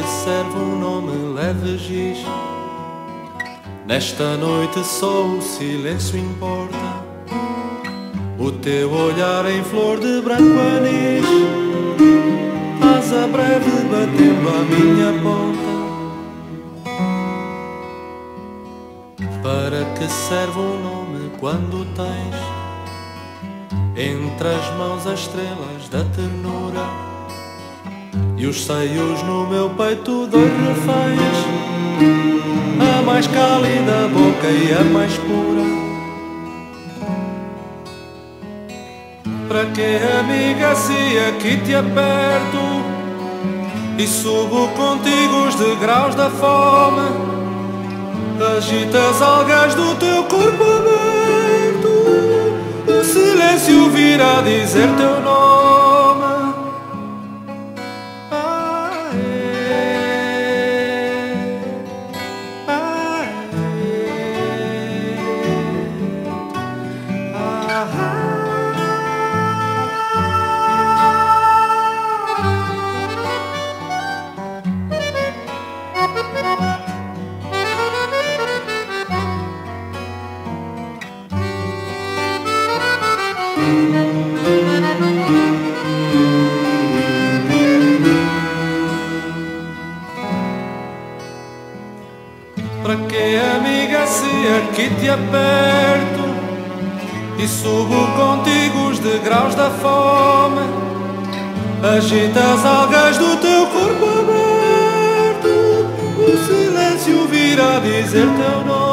Que serve um nome leve giz? Nesta noite só o silêncio importa. O teu olhar em flor de branco anis, asa breve batendo a minha porta. Para que serve um nome quando tens entre as mãos as estrelas da ternura? E os seios no meu peito dois reféns. A mais cálida boca e a mais pura. Para que amiga se aqui te aperto E subo contigo os degraus da fome? Agita as algas do teu corpo aberto O silêncio virá dizer teu nome Para que amiga se aqui te aperto E subo contigo os degraus da fome? Agita as algas do teu corpo aberto O silêncio virá dizer teu nome